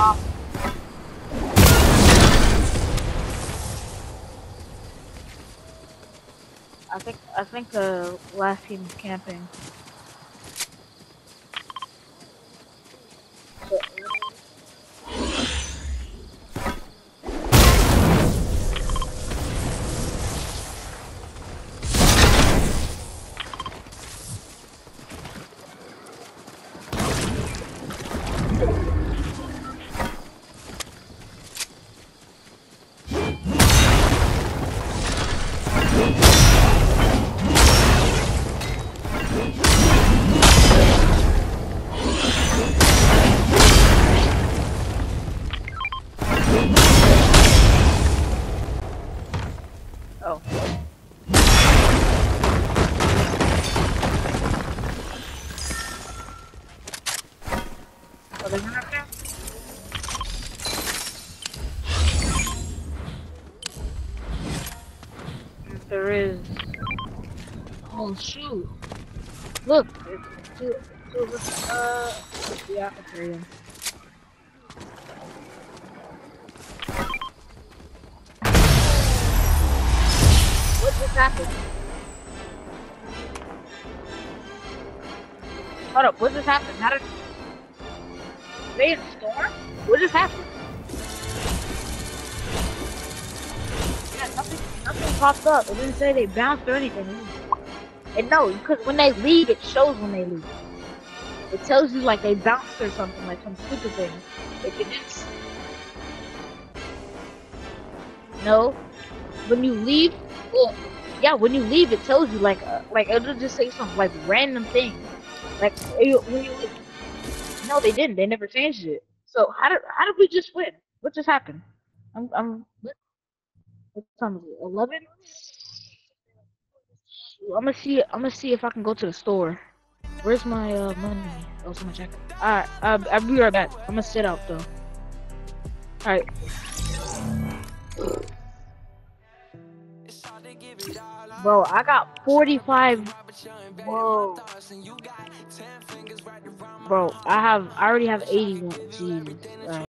I think I think the last team is camping. Oh. There's? If There is. Oh shoot! Look, it's two, us. Uh, yeah, I What? Hold up, what just happened? How did they in a storm? What just happened? Yeah, nothing, nothing popped up. It didn't say they bounced or anything. And no, because when they leave, it shows when they leave. It tells you like they bounced or something, like some stupid thing. If it didn't. No, when you leave, well, yeah, when you leave, it tells you like, uh, like it'll just say some like random thing, like when you. No, they didn't. They never changed it. So how did how did we just win? What just happened? I'm I'm. What, time is it? Eleven. I'm gonna see. I'm gonna see if I can go to the store. Where's my uh money? Oh, in my jacket. Alright, uh, I'll be right back. I'm gonna sit out though. Alright. Bro, I got 45. Whoa. Bro, I have. I already have 81. Jesus.